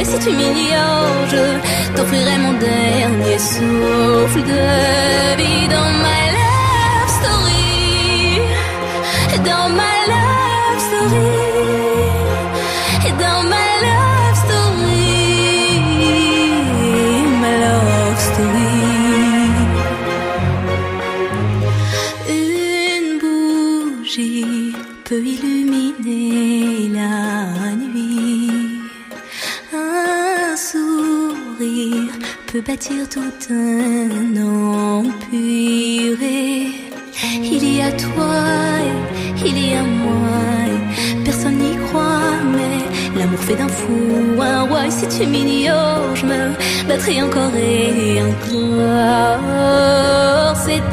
Et si tu m'ignores, je t'offrirai mon dernier souffle de vie dans ma love story. Dans ma love story. Dans ma love story. Ma love story. Une bougie peut illuminer la peut bâtir tout un empire. Il y a toi, il y a moi. Personne n'y croit, mais l'amour fait d'un fou un roi. Et si tu m'ignores, je me battrai encore et encore. C'est